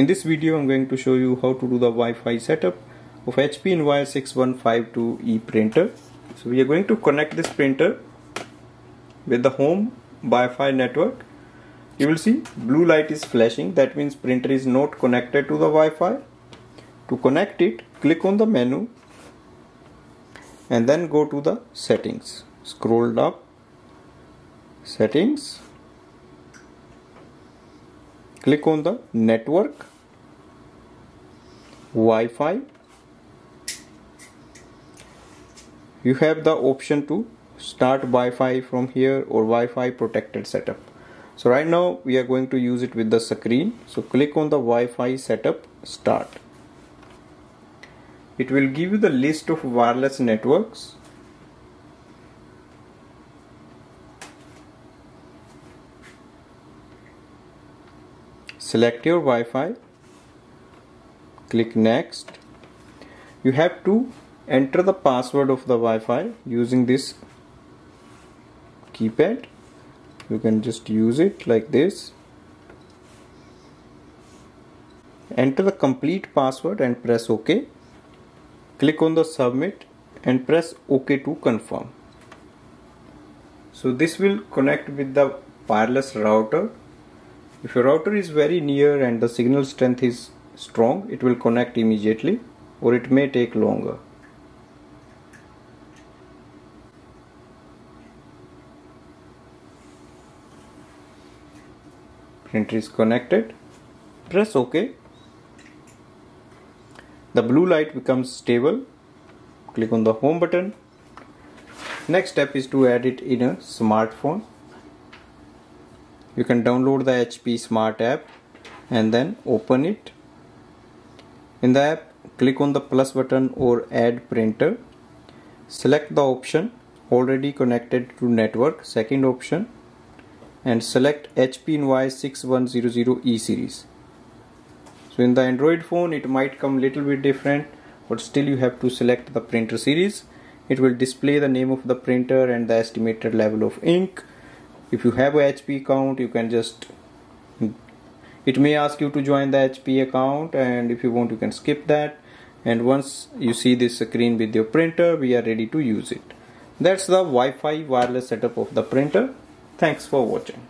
In this video I'm going to show you how to do the Wi-Fi setup of HP Envy 6152E printer. So we are going to connect this printer with the home Wi-Fi network. You will see blue light is flashing that means printer is not connected to the Wi-Fi. To connect it click on the menu and then go to the settings. Scroll up settings click on the network Wi-Fi. You have the option to start Wi-Fi from here or Wi-Fi protected setup. So right now we are going to use it with the screen. So click on the Wi-Fi setup start. It will give you the list of wireless networks select your Wi-Fi. Click next. You have to enter the password of the Wi-Fi using this keypad. You can just use it like this. Enter the complete password and press ok. Click on the submit and press ok to confirm. So this will connect with the wireless router if your router is very near and the signal strength is strong, it will connect immediately or it may take longer. Printer is connected. Press OK. The blue light becomes stable. Click on the home button. Next step is to add it in a smartphone you can download the HP Smart app and then open it. In the app click on the plus button or add printer. Select the option already connected to network second option and select HP Envy 6100E series so in the Android phone it might come little bit different but still you have to select the printer series. It will display the name of the printer and the estimated level of ink if you have a HP account you can just it may ask you to join the HP account and if you want you can skip that. And once you see this screen with your printer we are ready to use it. That's the Wi-Fi wireless setup of the printer. Thanks for watching